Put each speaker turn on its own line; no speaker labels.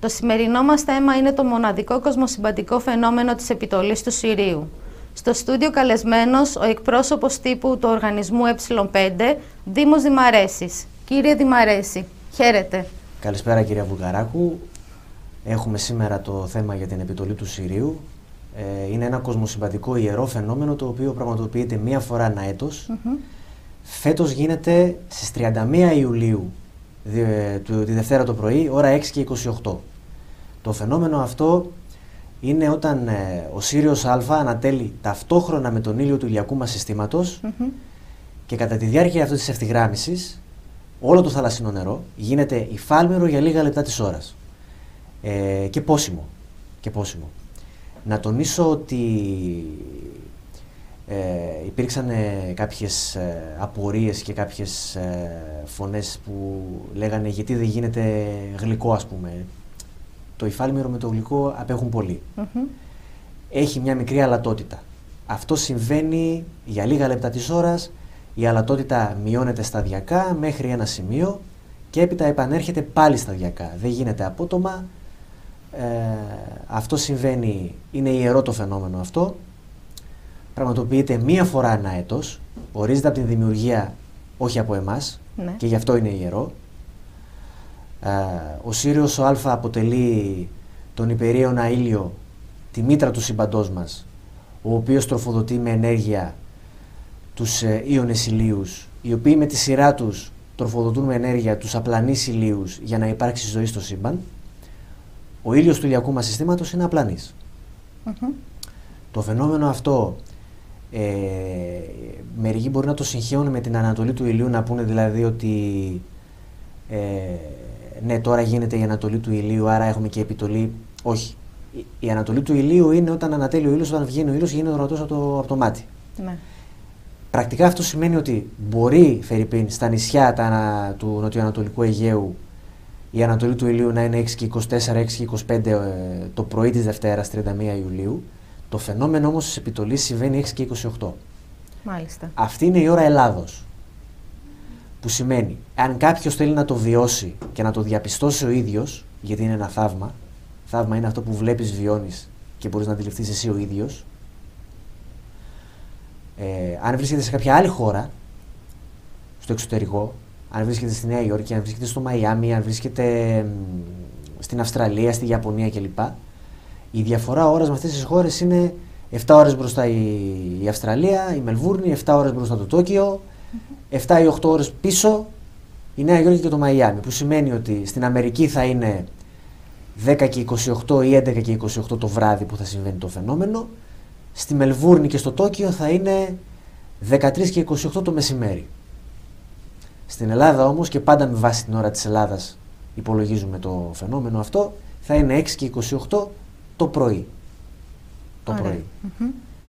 Το σημερινό μας θέμα είναι το μοναδικό κοσμοσυμπαντικό φαινόμενο της επιτολής του Συρίου. Στο στούντιο καλεσμένος ο εκπρόσωπος τύπου του οργανισμού Ε5, Δήμος Δημαρέσης. Κύριε Δημαρέση, χαίρετε.
Καλησπέρα κυρία Βουλγαράκου. Έχουμε σήμερα το θέμα για την επιτολή του Συρίου. Ε, είναι ένα κοσμοσυμπαντικό ιερό φαινόμενο το οποίο πραγματοποιείται μία φορά ένα έτος. Φέτος γίνεται στις 31 Ιουλίου, τη Δευτέρα το πρωί, ώρα 6 και 28. Το φαινόμενο αυτό είναι όταν ε, ο Σύριος Α ανατέλει ταυτόχρονα με τον ήλιο του ηλιακού μας συστηματος και κατά τη διάρκεια αυτής της ευθυγράμμισης όλο το θαλασσινό νερό γίνεται υφάλμηρο για λίγα λεπτά της ώρας ε, και πόσιμο. Και πόσιμο. Να τονίσω ότι ε, υπήρξαν ε, κάποιες ε, απορίες και κάποιες ε, φωνές που λέγανε γιατί δεν γίνεται γλυκό ας πούμε. Το υφάλμηρο με το γλυκό απέχουν Έχει μια μικρή αλατότητα. Αυτό συμβαίνει για λίγα λεπτά της ώρας, η αλατότητα μειώνεται σταδιακά μέχρι ένα σημείο και έπειτα επανέρχεται πάλι σταδιακά. Δεν γίνεται απότομα. Ε, αυτό συμβαίνει, είναι ιερό το φαινόμενο αυτό πραγματοποιείται μία φορά ένα έτος, ορίζεται από την δημιουργία, όχι από εμάς,
Ναι.
και γι' αυτό είναι ιερό. Ε, ο Σύριος ο Α αποτελεί τον υπερίωνα ήλιο, τη μήτρα του σύμπαντός μας, ο οποίος τροφοδοτεί με ενέργεια τους ε, ίονες ηλίους, οι οποίοι με τη σειρά τους τροφοδοτούν με ενέργεια τους απλανείς ηλίους για να υπάρξει ζωή στο σύμπαν. Ο ήλιος του ηλιακού μας συστήματος είναι απλανής.
Μμμ.
Το φαινόμενο αυτό ε, μερικοί μπορεί να το συγχαίουν με την ανατολή του ηλίου να πούνε δηλαδή ότι ε, ναι τώρα γίνεται η ανατολή του ηλίου άρα έχουμε και επιτολή. Όχι. Η, η ανατολή του ηλίου είναι όταν ανατέλει ο ήλιος, όταν βγαίνει ο ήλιος και γίνεται ορατός από το, από το μάτι.
Ναι.
Πρακτικά αυτό σημαίνει ότι μπορεί, Φερρυπίν, στα νησιά τα, ανα- του νοτιοανατολικού Αιγαίου η ανατολή του ηλίου να είναι 6 και 24, 6 και 25 ε, το πρωί της Δευτέρας, 31 Ιουλίου. Το φαινόμενο όμως της επιτολής συμβαίνει 6 και 28.
Μάλιστα.
Αυτή είναι η ώρα Ελλάδος. Που σημαίνει, αν κάποιος θέλει να το βιώσει και να το διαπιστώσει ο ίδιος, γιατί είναι ένα θαύμα, θαύμα είναι αυτό που βλέπεις, βιώνεις και μπορείς να αντιληφθείς εσύ ο ίδιος, ε, αν βρίσκεται σε κάποια άλλη χώρα, στο εξωτερικό, αν βρίσκεται στη Νέα Υόρκη, αν βρίσκεται στο Μαϊάμι, αν βρίσκεται μ, στην Αυστραλία, στη Ιαπωνία κλπ. Η διαφορά ώρας με αυτές τις χώρες είναι 7 ώρες μπροστά η, η Αυστραλία, η Μελβούρνη, 7 ώρες μπροστά το Τόκιο, 7 ή 8 ώρες πίσω η Νέα Υόρκη και το Μαϊάμι. Που σημαίνει ότι στην Αμερική θα είναι 10 και 28 ή 11 και 28 το βράδυ που θα συμβαίνει το φαινόμενο. Στη Μελβούρνη και στο Τόκιο θα είναι 13 και 28 το μεσημέρι. Στην Ελλάδα όμως και πάντα με βάση την ώρα της Ελλάδας υπολογίζουμε το φαινόμενο αυτό θα είναι 6 και 28 το πρωί. Το
Ωραία.
πρωί.
Μμμ.